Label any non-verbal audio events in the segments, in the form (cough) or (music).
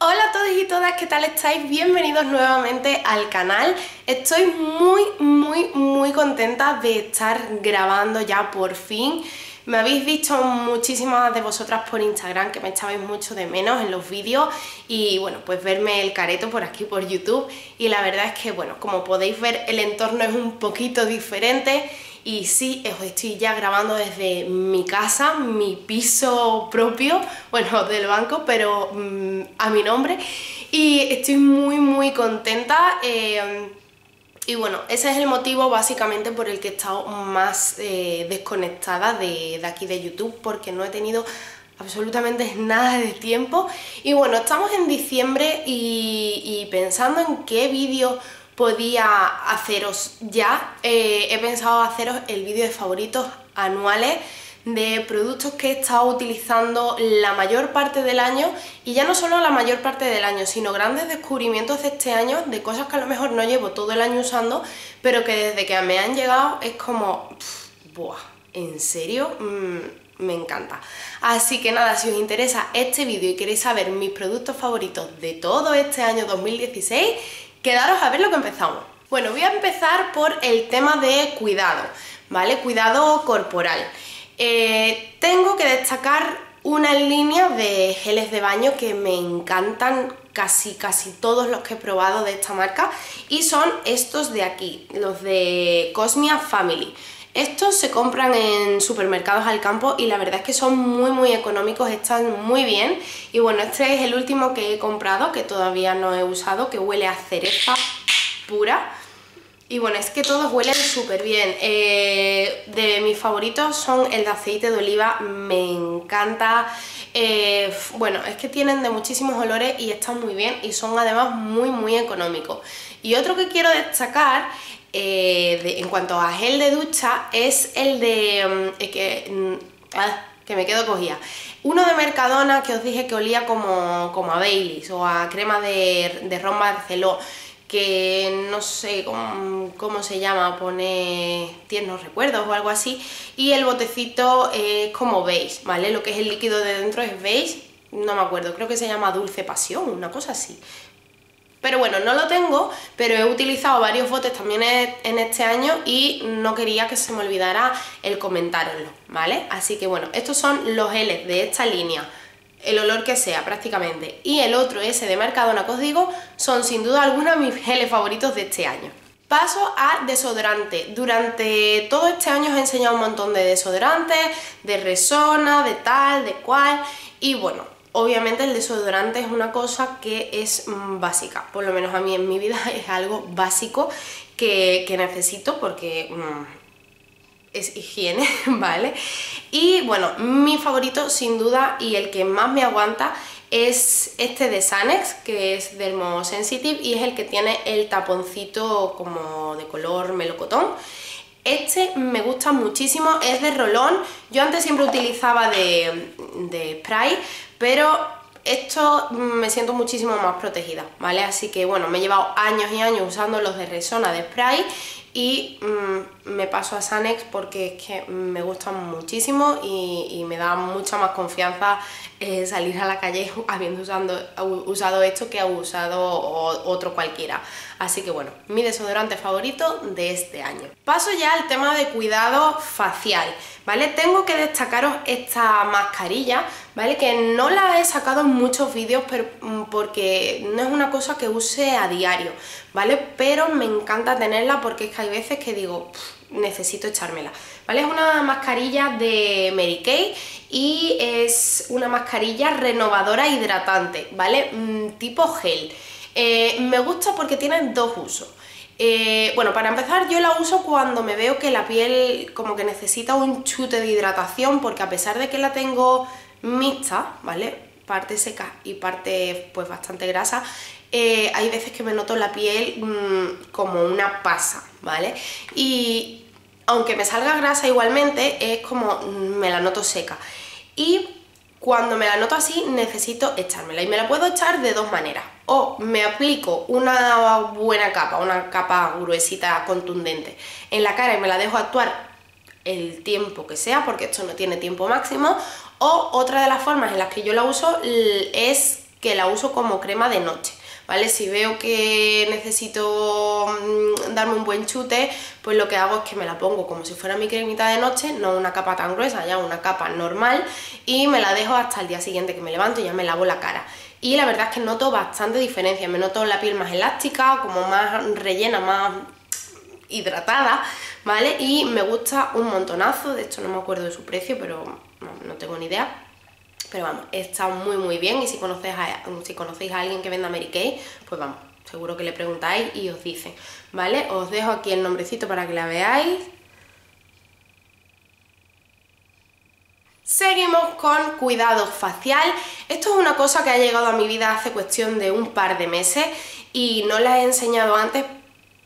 Hola a todos y todas, ¿qué tal estáis? Bienvenidos nuevamente al canal. Estoy muy, muy, muy contenta de estar grabando ya por fin. Me habéis visto muchísimas de vosotras por Instagram que me echabais mucho de menos en los vídeos y bueno, pues verme el careto por aquí por YouTube y la verdad es que bueno, como podéis ver el entorno es un poquito diferente y sí, os estoy ya grabando desde mi casa, mi piso propio, bueno, (laughs) del banco, pero mm, a mi nombre y estoy muy muy contenta. Eh, y bueno, ese es el motivo básicamente por el que he estado más eh, desconectada de, aquí de YouTube, porque no he tenido absolutamente nada de tiempo. Y bueno, estamos en diciembre y, pensando en qué vídeo podía haceros ya, eh, he pensado haceros el vídeo de favoritos anuales de productos que he estado utilizando la mayor parte del año y ya no solo la mayor parte del año, sino grandes descubrimientos de este año de cosas que a lo mejor no llevo todo el año usando, pero que desde que me han llegado es como, ¡buah! ¿En serio? Mm, me encanta. Así que nada, si os interesa este vídeo y queréis saber mis productos favoritos de todo este año 2016, quedaros a ver lo que empezamos. Bueno, voy a empezar por el tema de cuidado, ¿vale? Cuidado corporal. Eh, tengo que destacar una línea de geles de baño que me encantan casi casi todos los que he probado de esta marca y son estos de aquí, los de Cosmia Family. Estos se compran en supermercados al campo y la verdad es que son muy muy económicos, están muy bien y bueno, este es el último que he comprado que todavía no he usado, que huele a cereza pura y bueno, es que todos huelen súper bien. Eh, de mis favoritos son el de aceite de oliva, me encanta. Eh, bueno, es que tienen de muchísimos olores y están muy bien y son además muy muy económicos. Y otro que quiero destacar eh, en cuanto a gel de ducha es el de... Mm, que, mm, ah, que me quedo cogida. Uno de Mercadona que os dije que olía como, como a Baileys o a crema de, de ron Barceló que no sé cómo, se llama, pone tiernos recuerdos o algo así, y el botecito es como veis, ¿vale? Lo que es el líquido de dentro es beige, no me acuerdo, creo que se llama Dulce Pasión, una cosa así. Pero bueno, no lo tengo, pero he utilizado varios botes también en este año y no quería que se me olvidara el comentároslo, ¿vale? Así que bueno, estos son los geles de esta línea el olor que sea prácticamente, y el otro, ese de Mercadona que os digo, son sin duda alguna mis geles favoritos de este año. Paso a desodorante. Durante todo este año os he enseñado un montón de desodorantes, de resona, de tal, de cual, y bueno, obviamente el desodorante es una cosa que es mm, básica, por lo menos a mí en mi vida (laughs) es algo básico que, necesito porque... Mm, es higiene, (laughs) ¿vale? Y bueno, mi favorito sin duda y el que más me aguanta es este de Sanex, que es Dermosensitive y es el que tiene el taponcito como de color melocotón. Este me gusta muchísimo, es de rolón. Yo antes siempre utilizaba de, de spray, pero esto me siento muchísimo más protegida, ¿vale? Así que bueno, me he llevado años y años usando los de Resona de spray y mm, me paso a Sanex porque es que me gustan muchísimo y, me da mucha más confianza eh, salir a la calle habiendo usado esto que ha usado otro cualquiera. Así que bueno, mi desodorante favorito de este año. Paso ya al tema de cuidado facial, ¿vale? Tengo que destacaros esta mascarilla, ¿vale? Que no la he sacado en muchos vídeos mm, porque no es una cosa que use a diario, ¿vale? Pero me encanta tenerla porque es que hay veces que digo, necesito echármela, ¿vale? Es una mascarilla de Mary Kay y es una mascarilla renovadora hidratante, ¿vale? Mm, tipo gel. Eh, me gusta porque tiene dos usos. Eh, bueno, para empezar yo la uso cuando me veo que la piel como que necesita un chute de hidratación porque a pesar de que la tengo mixta, ¿vale? Parte seca y parte pues bastante grasa, eh, hay veces que me noto la piel mm, como una pasa, ¿vale? Y aunque me salga grasa igualmente, es como mm, me la noto seca. Y cuando me la noto así necesito echármela y me la puedo echar de dos maneras o me aplico una buena capa, una capa gruesita contundente en la cara y me la dejo actuar el tiempo que sea porque esto no tiene tiempo máximo o otra de las formas en las que yo la uso es que la uso como crema de noche. ¿Vale? Si veo que necesito mm, darme un buen chute, pues lo que hago es que me la pongo como si fuera mi cremita de noche, no una capa tan gruesa, ya una capa normal, y me la dejo hasta el día siguiente que me levanto y ya me lavo la cara. Y la verdad es que noto bastante diferencia, me noto la piel más elástica, como más rellena, más hidratada, ¿vale? Y me gusta un montonazo, de hecho no me acuerdo de su precio, pero no, tengo ni idea. Pero vamos, está muy muy bien y si conocéis a, si conocéis a alguien que venda Mary Kay, pues vamos, seguro que le preguntáis y os dicen, ¿vale? Os dejo aquí el nombrecito para que la veáis. Seguimos con cuidado facial. Esto es una cosa que ha llegado a mi vida hace cuestión de un par de meses y no la he enseñado antes,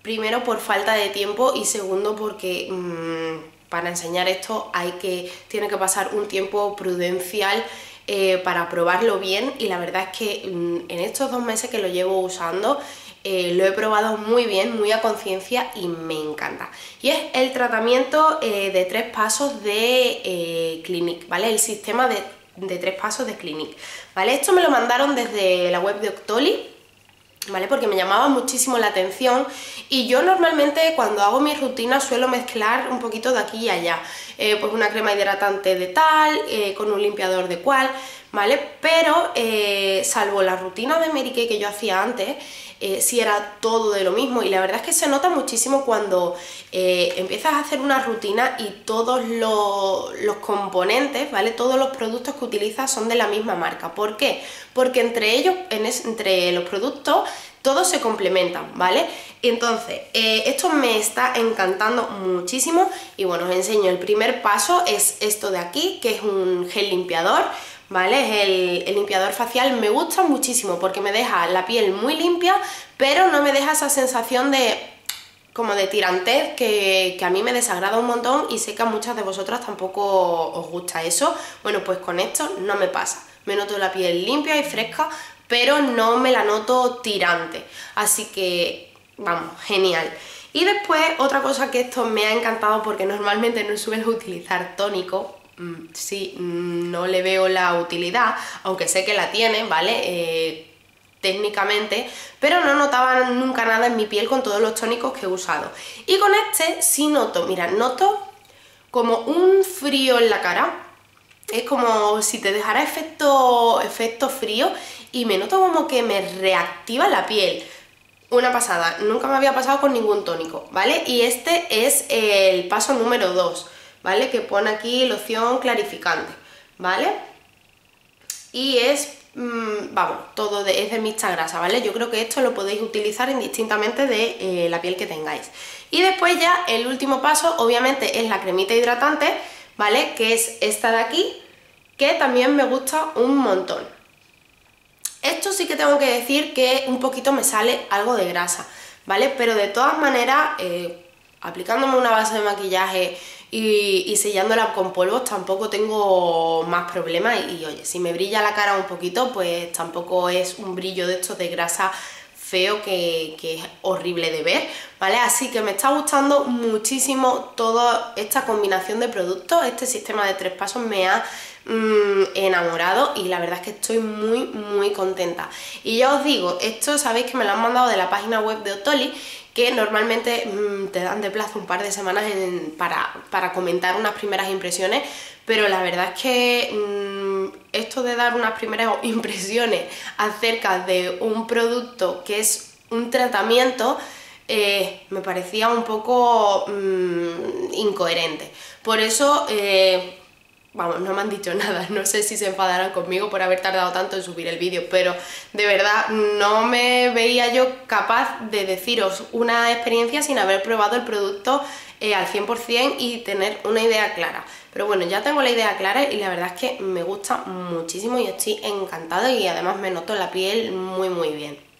primero por falta de tiempo y segundo porque mm, para enseñar esto hay que, tiene que pasar un tiempo prudencial eh, para probarlo bien y la verdad es que mm, en estos dos meses que lo llevo usando eh, lo he probado muy bien, muy a conciencia y me encanta. Y es el tratamiento eh, de tres pasos de Clinic, ¿vale? El sistema de, de, tres pasos de Clinic, ¿vale? Esto me lo mandaron desde la web de Octoly, ¿vale? Porque me llamaba muchísimo la atención y yo normalmente cuando hago mi rutina suelo mezclar un poquito de aquí y allá, eh, pues una crema hidratante de tal, eh, con un limpiador de cual, ¿vale? Pero eh, salvo la rutina de Mary Kay que yo hacía antes, eh, si era todo de lo mismo y la verdad es que se nota muchísimo cuando eh, empiezas a hacer una rutina y todos los, componentes, ¿vale? Todos los productos que utilizas son de la misma marca. ¿Por qué? Porque entre ellos, entre los productos, todos se complementan, ¿vale? Entonces, eh, esto me está encantando muchísimo y bueno, os enseño, el primer paso es esto de aquí, que es un gel limpiador, ¿vale? El, limpiador facial me gusta muchísimo porque me deja la piel muy limpia, pero no me deja esa sensación de como de tirantez que, que, a mí me desagrada un montón y sé que a muchas de vosotras tampoco os gusta eso. Bueno, pues con esto no me pasa. Me noto la piel limpia y fresca, pero no me la noto tirante. Así que, vamos, genial. Y después, otra cosa que esto me ha encantado porque normalmente no suelo utilizar tónico, sí, mm, no le veo la utilidad, aunque sé que la tiene, ¿vale? Eh, técnicamente, pero no notaba nunca nada en mi piel con todos los tónicos que he usado. Y con este sí noto, mira, noto como un frío en la cara, es como si te dejara efecto, efecto frío y me noto como que me reactiva la piel. Una pasada, nunca me había pasado con ningún tónico, ¿vale? Y este es el paso número 2. ¿Vale? Que pone aquí loción clarificante, ¿vale? Y es, mm, vamos, todo de, es de mixta grasa, ¿vale? Yo creo que esto lo podéis utilizar indistintamente de eh, la piel que tengáis. Y después ya el último paso, obviamente, es la cremita hidratante, ¿vale? Que es esta de aquí, que también me gusta un montón. Esto sí que tengo que decir que un poquito me sale algo de grasa, ¿vale? Pero de todas maneras, eh, aplicándome una base de maquillaje y, sellándola con polvos tampoco tengo más problemas y, oye, si me brilla la cara un poquito pues tampoco es un brillo de estos de grasa feo que, es horrible de ver, ¿vale? Así que me está gustando muchísimo toda esta combinación de productos, este sistema de tres pasos me ha mm, enamorado y la verdad es que estoy muy muy contenta. Y ya os digo, esto sabéis que me lo han mandado de la página web de Otoli que normalmente mm, te dan de plazo un par de semanas para, comentar unas primeras impresiones, pero la verdad es que mm, esto de dar unas primeras (laughs) impresiones acerca de un producto que es un tratamiento eh, me parecía un poco mm, incoherente. Por eso eh, vamos, no me han dicho (laughs) nada, no sé si se enfadarán conmigo por haber tardado tanto en subir el vídeo, pero de verdad no me veía yo capaz de deciros una experiencia sin haber probado el producto eh, al 100% y tener una idea clara. Pero bueno, ya tengo la idea clara y la verdad es que me gusta muchísimo y estoy encantada y además me noto la piel muy muy bien.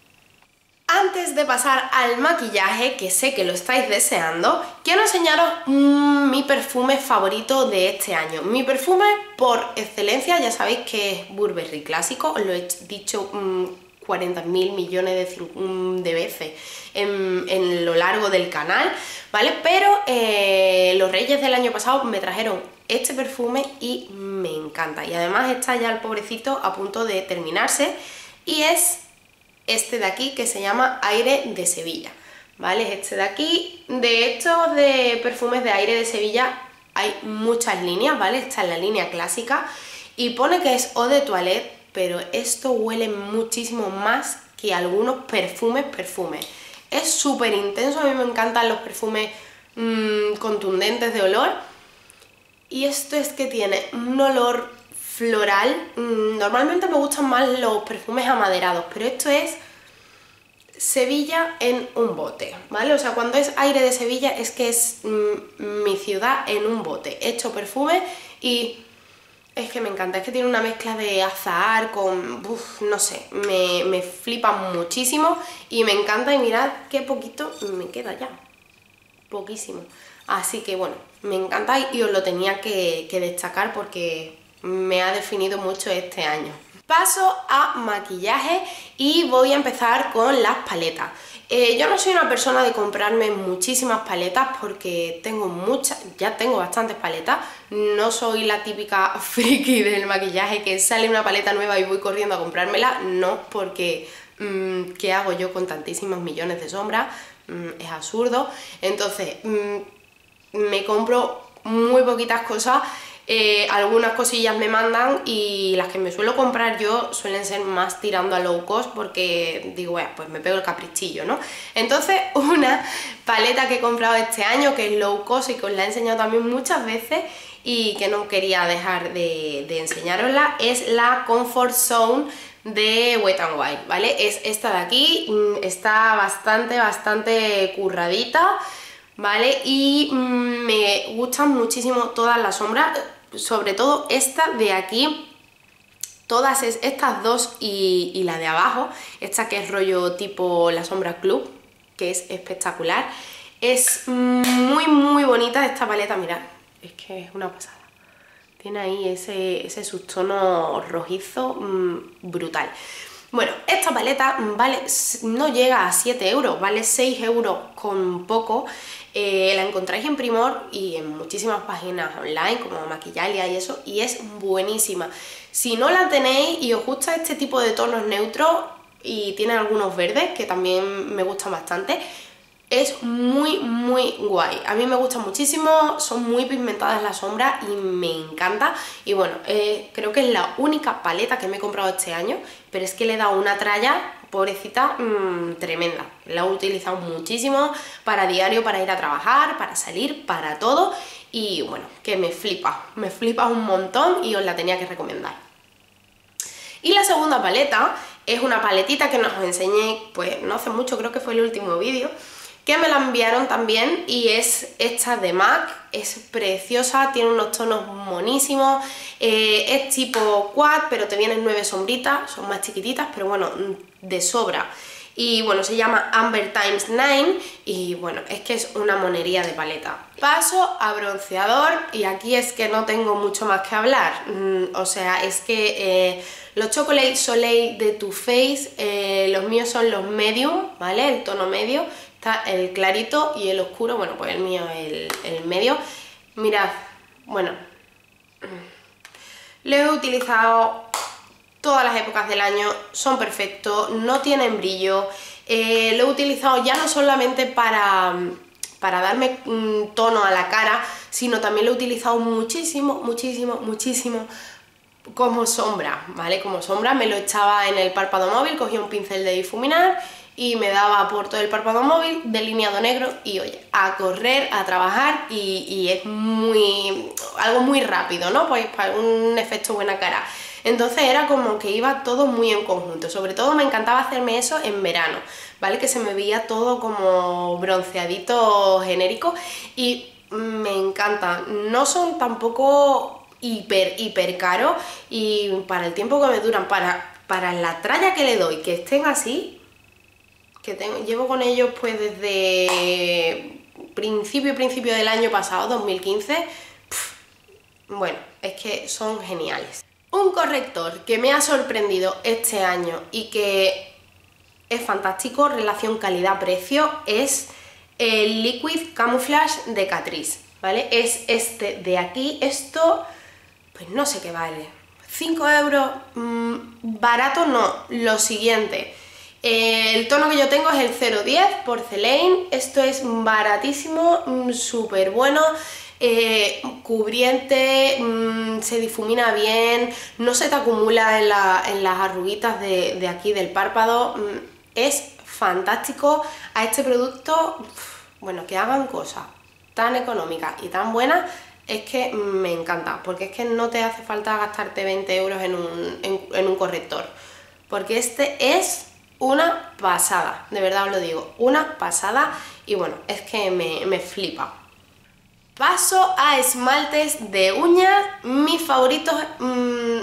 Antes de pasar al maquillaje, que sé que lo estáis deseando, quiero enseñaros mm, mi perfume favorito de este año. Mi perfume por excelencia, ya sabéis que es Burberry clásico, os lo he dicho 40.000 mm, millones mm, de, veces en, lo largo del canal, ¿vale? Pero eh, los reyes del año pasado me trajeron este perfume y me encanta. Y además está ya el pobrecito a punto de terminarse y es este de aquí que se llama Aire de Sevilla, ¿vale? Es este de aquí. De estos de perfumes de aire de Sevilla hay muchas líneas, ¿vale? Esta es la línea clásica y pone que es eau de toilette, pero esto huele muchísimo más que algunos perfumes, perfumes. Es súper intenso, a mí me encantan los perfumes mmm, contundentes de olor. Y esto es que tiene un olor floral. Mm, normalmente me gustan más los perfumes amaderados, pero esto es Sevilla en un bote, ¿vale? O sea, cuando es aire de Sevilla es que es mm, mi ciudad en un bote. He hecho perfume y es que me encanta, es que tiene una mezcla de azahar con... no sé, me, me flipa muchísimo y me encanta y mirad qué poquito me queda ya. Poquísimo. Así que bueno, me encanta y os lo tenía que, destacar porque me ha definido mucho este año. Paso a maquillaje y voy a empezar con las paletas. Eh, yo no soy una persona de comprarme muchísimas paletas porque tengo muchas, ya tengo bastantes paletas. No soy la típica (laughs) friki del maquillaje que sale una paleta nueva y voy corriendo a comprármela. No, porque mm, ¿qué hago yo con tantísimos millones de sombras? Mm, es absurdo. Entonces, mm, me compro muy poquitas cosas, eh, algunas cosillas me mandan y las que me suelo comprar yo suelen ser más tirando a low cost porque digo, pues me pego el caprichillo, ¿no? Entonces, (laughs) una paleta que he comprado este año que es low cost y que os la he enseñado también muchas veces y que no quería dejar de, de enseñarosla es la Comfort Zone de Wet n Wild, ¿vale? Es esta de aquí, mm, está bastante, bastante curradita ¿vale? Y mm, me gustan muchísimo todas las sombras, sobre todo esta de aquí, todas estas dos y, la de abajo, esta que es rollo tipo la sombra club, que es espectacular. Es muy muy bonita esta paleta, mirad, es que es una pasada. Tiene ahí ese, ese subtono rojizo mm, brutal. Bueno, esta paleta vale, no llega a 7 euros, vale 6 euros con poco. Eh, la encontráis en Primor y en muchísimas páginas online como Maquillalia y eso, y es buenísima. Si no la tenéis y os gusta este tipo de tonos neutros y tiene algunos verdes que también me gustan bastante, es muy muy guay, a mí me gusta muchísimo, son muy pigmentadas las sombras y me encanta y bueno, eh, creo que es la única paleta que me he comprado este año, pero es que le dado una tralla, pobrecita, mmm, tremenda, la he utilizado muchísimo para diario, para ir a trabajar, para salir, para todo y bueno, que me flipa, me flipa un montón y os la tenía que recomendar. Y la segunda paleta es una paletita que nos enseñé, pues no hace mucho, creo que fue el último vídeo, que me la enviaron también y es esta de MAC, es preciosa, tiene unos tonos monísimos, eh, es tipo quad, pero te vienen nueve sombritas, son más chiquititas, pero bueno, de sobra. Y bueno, se llama Amber Times 9 y bueno, es que es una monería de paleta. Paso a bronceador y aquí es que no tengo mucho más que hablar, mm, o sea, es que eh, los Chocolate Soleil de Too Faced, eh, los míos son los medium, ¿vale? El tono medio, Está el clarito y el oscuro, bueno, pues el mío el, el medio. Mirad, bueno, lo he utilizado todas las épocas del año, son perfectos, no tienen brillo. Eh, lo he utilizado ya no solamente para, para darme un tono a la cara, sino también lo he utilizado muchísimo, muchísimo, muchísimo como sombra, ¿vale? Como sombra me lo echaba en el párpado móvil, cogía un pincel de difuminar y me daba por todo el párpado móvil, delineado negro y oye, a correr, a trabajar y, es muy algo muy rápido, ¿no? Pues para un efecto buena cara. Entonces era como que iba todo muy en conjunto, sobre todo me encantaba hacerme eso en verano, ¿vale? Que se me veía todo como bronceadito genérico y me encanta. No son tampoco hiper, hiper caros y para el tiempo que me duran, para, para la tralla que le doy, que estén así, que tengo, llevo con ellos pues desde principio, principio del año pasado, 2015. bueno, es que son geniales. Un corrector que me ha sorprendido este año y que es fantástico, relación calidad-precio, es el Liquid Camouflage de Catrice, ¿vale? Es este de aquí, esto, pues no sé qué vale, 5 euros, mm, barato no, lo siguiente. El tono que yo tengo es el 010 Porcelain, esto es baratísimo, mm, súper bueno, eh, cubriente, mm, se difumina bien, no se te acumula en, las arruguitas de, aquí del párpado, es fantástico. A este producto, bueno, que hagan cosas tan económicas y tan buenas, es que me encanta, porque es que no te hace falta gastarte 20 euros en un, en, un corrector, porque este es una pasada, de verdad os lo digo, una pasada y bueno, es que me, flipa. Paso a esmaltes de uñas, mis favoritos mm,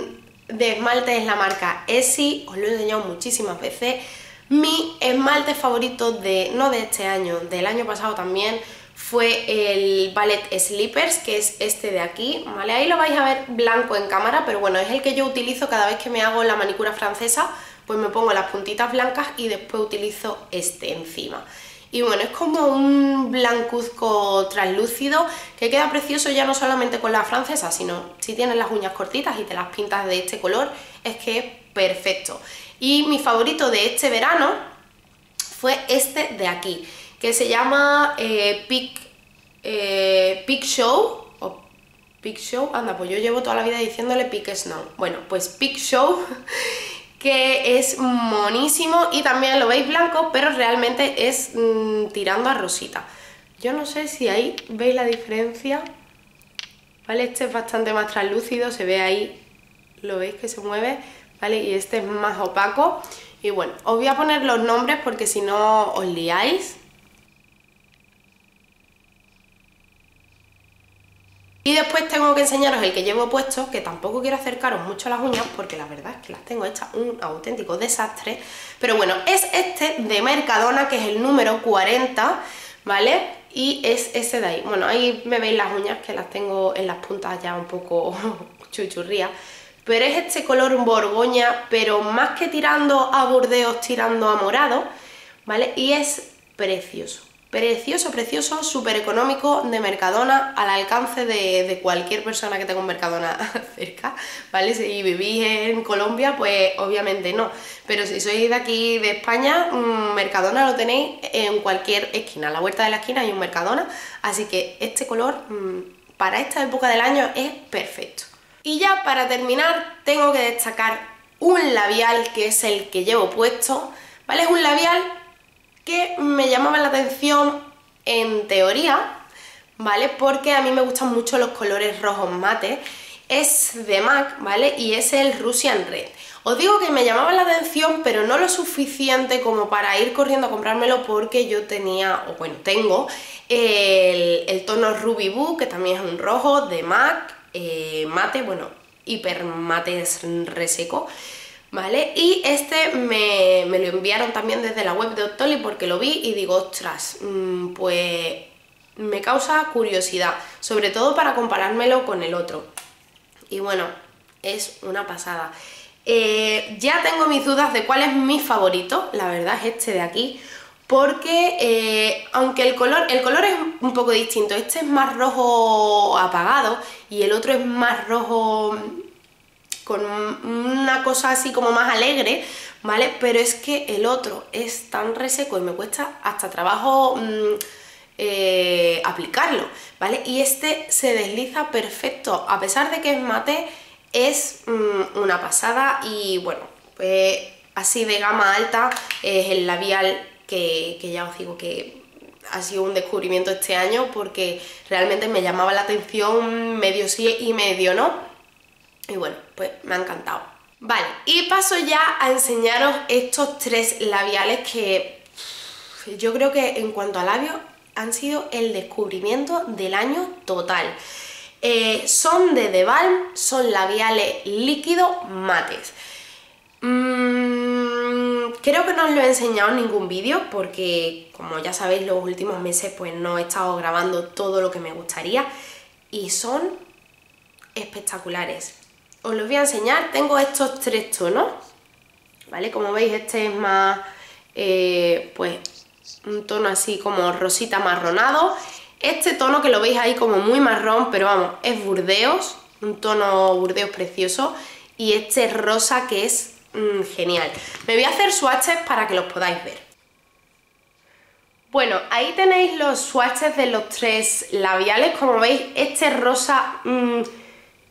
de esmalte es la marca Essie, os lo he enseñado muchísimas veces, mi esmalte favorito de, no de este año, del año pasado también, fue el Ballet Slippers, que es este de aquí, ¿vale? Ahí lo vais a ver blanco en cámara, pero bueno, es el que yo utilizo cada vez que me hago la manicura francesa, pues me pongo las puntitas blancas y después utilizo este encima. Y bueno, es como un blancuzco translúcido que queda precioso ya no solamente con la francesa, sino si tienes las uñas cortitas y te las pintas de este color, es que es perfecto. Y mi favorito de este verano fue este de aquí, que se llama eh, eh Show, o Peak Show, anda, pues yo llevo toda la vida diciéndole Peak Snow. Bueno, pues Peak Show, (laughs) que es monísimo y también lo veis blanco, pero realmente es mm, tirando a rosita. Yo no sé si ahí veis la diferencia, ¿vale? Este es bastante más translúcido, se ve ahí, lo veis que se mueve, ¿vale? Y este es más opaco. Y bueno, os voy a poner los nombres porque si no os liáis. Y después tengo que enseñaros el que llevo puesto, que tampoco quiero acercaros mucho las uñas porque la verdad es que las tengo hechas un auténtico desastre. Pero bueno, es este de Mercadona, que es el número 40, ¿vale? Y es ese de ahí. Bueno, ahí me veis las uñas que las tengo en las puntas ya un poco (laughs) chuchurrías pero es este color borgoña, pero más que tirando a burdeos, tirando a morado, ¿vale? Y es precioso, precioso, precioso, súper económico, de Mercadona, al alcance de, cualquier persona que tenga un Mercadona (laughs) cerca, ¿vale? Si vivís en Colombia, pues obviamente no, pero si sois de aquí, de España, mm, Mercadona lo tenéis en cualquier esquina, a la vuelta de la esquina hay un Mercadona, así que este color mm, para esta época del año es perfecto. Y ya para terminar tengo que destacar un labial que es el que llevo puesto, ¿vale? Es un labial que me llamaba la atención en teoría, ¿vale? Porque a mí me gustan mucho los colores rojos mate. Es de MAC, ¿vale? Y es el Russian Red. Os digo que me llamaba la atención, pero no lo suficiente como para ir corriendo a comprármelo porque yo tenía, o bueno, tengo el, tono Ruby Boo, que también es un rojo de MAC, eh, mate, bueno, hiper mate es reseco, ¿vale? Y este me, lo enviaron también desde la web de Octoly porque lo vi y digo, ostras, mm, pues me causa curiosidad, sobre todo para comparármelo con el otro. Y bueno, es una pasada. Eh, ya tengo mis dudas de cuál es mi favorito, la verdad es este de aquí, porque eh, aunque el color, el color es un poco distinto, este es más rojo apagado y el otro es más rojo con una cosa así como más alegre, ¿vale? Pero es que el otro es tan reseco y me cuesta hasta trabajo mm, eh, aplicarlo, ¿vale? Y este se desliza perfecto, a pesar de que es mate, es mm, una pasada y bueno, pues así de gama alta es el labial que, ya os digo que ha sido un descubrimiento este año porque realmente me llamaba la atención medio sí y medio no. Y bueno, pues me ha encantado. Vale, y paso ya a enseñaros estos tres labiales que yo creo que en cuanto a labios han sido el descubrimiento del año total. Eh, son de The Balm, son labiales líquidos mates. Mm, creo que no os lo he enseñado en ningún vídeo porque, como ya sabéis, los últimos meses pues no he estado grabando todo lo que me gustaría y son espectaculares. Os los voy a enseñar, tengo estos tres tonos, ¿vale? Como veis este es más, eh, pues, un tono así como rosita marronado. Este tono que lo veis ahí como muy marrón, pero vamos, es burdeos, un tono burdeos precioso y este rosa que es mm, genial. Me voy a hacer swatches para que los podáis ver. Bueno, ahí tenéis los swatches de los tres labiales, como veis este rosa mm,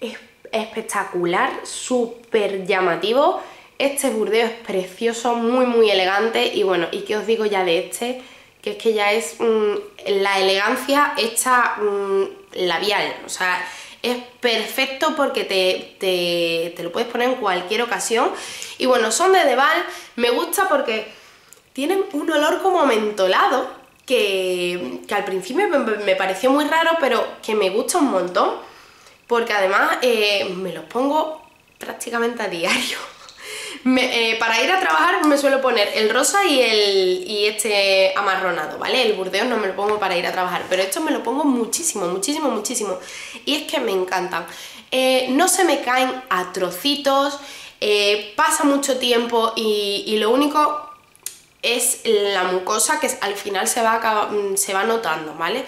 es espectacular, súper llamativo, este burdeo es precioso, muy muy elegante. Y bueno, ¿y qué os digo ya de este? Que es que ya es mm, la elegancia hecha mm, labial, o sea, es perfecto porque te, te, te, lo puedes poner en cualquier ocasión. Y bueno, son de Deval, me gusta porque tienen un olor como mentolado que, al principio me, pareció muy raro, pero que me gusta un montón, porque además eh, me los pongo prácticamente a diario. (laughs) Eh, para ir a trabajar me suelo poner el rosa y, el, y este amarronado, ¿vale? El burdeo no me lo pongo para ir a trabajar, pero esto me lo pongo muchísimo, muchísimo, muchísimo. Y es que me encantan. Eh, no se me caen a trocitos, pasa mucho tiempo y, lo único es la mucosa que al final se va, mm, se va notando, ¿vale?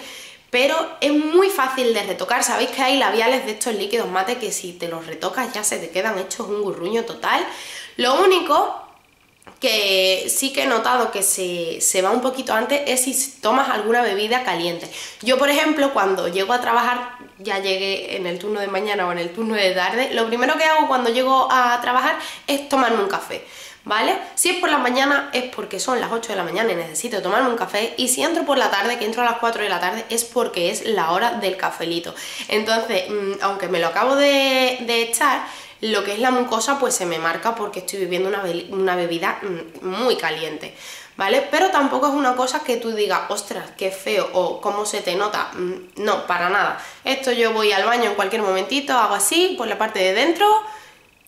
Pero es muy fácil de retocar, sabéis que hay labiales de estos líquidos mate que si te los retocas ya se te quedan hechos un gurruño total. Lo único que sí que he notado que se, se, va un poquito antes es si tomas alguna bebida caliente. Yo, por ejemplo, cuando llego a trabajar, ya llegué en el turno de mañana o en el turno de tarde, lo primero que hago cuando llego a trabajar es tomarme un café. ¿Vale? Si es por la mañana es porque son las 8 de la mañana y necesito tomarme un café y si entro por la tarde, que entro a las 4 de la tarde, es porque es la hora del cafelito. Entonces, mm, aunque me lo acabo de, echar, lo que es la mucosa pues se me marca porque estoy viviendo una, bebida mm, muy caliente. ¿Vale? Pero tampoco es una cosa que tú digas, ostras, qué feo o cómo se te nota. Mm, no, para nada. Esto yo voy al baño en cualquier momentito, hago así, por la parte de dentro,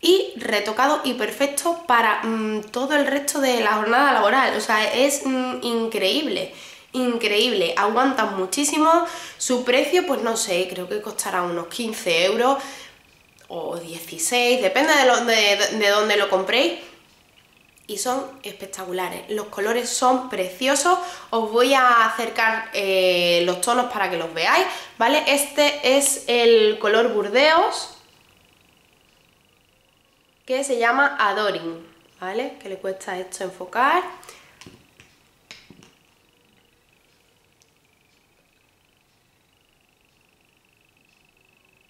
y retocado y perfecto para mm, todo el resto de la jornada laboral. O sea, es mm, increíble, increíble. Aguantan muchísimo. Su precio, pues no sé, creo que costará unos 15 euros o 16, depende de, de, dónde lo compréis. Y son espectaculares. Los colores son preciosos. Os voy a acercar eh, los tonos para que los veáis, ¿vale? Este es el color Burdeos que se llama Adoring, ¿vale? Que le cuesta esto enfocar.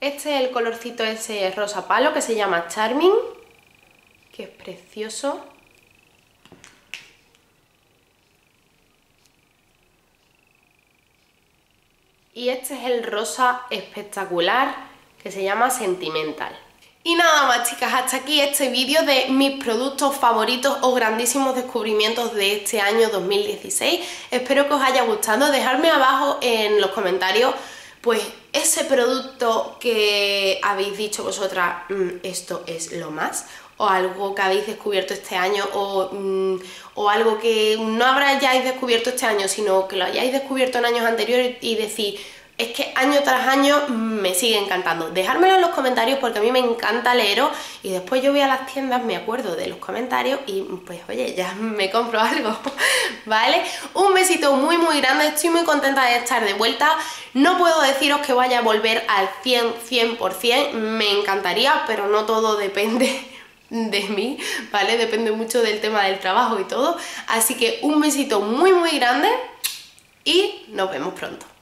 Este es el colorcito ese rosa palo que se llama Charming, que es precioso. Y este es el rosa espectacular que se llama Sentimental. Y nada más chicas, hasta aquí este vídeo de mis productos favoritos o grandísimos descubrimientos de este año 2016. Espero que os haya gustado, dejadme abajo en los comentarios pues ese producto que habéis dicho vosotras, mm, esto es lo más, o algo que habéis descubierto este año, o, mm, o algo que no habráis descubierto este año, sino que lo hayáis descubierto en años anteriores y decir, es que año tras año me sigue encantando. Dejármelo en los comentarios porque a mí me encanta leeros y después yo voy a las tiendas, me acuerdo de los comentarios y pues oye, ya (laughs) me compro algo, (laughs) ¿vale? Un besito muy muy grande, estoy muy contenta de estar de vuelta. No puedo deciros que vaya a volver al 100, 100%, me encantaría, pero no todo depende (laughs) de mí, ¿vale? Depende mucho del tema del trabajo y todo. Así que un besito muy muy grande y nos vemos pronto.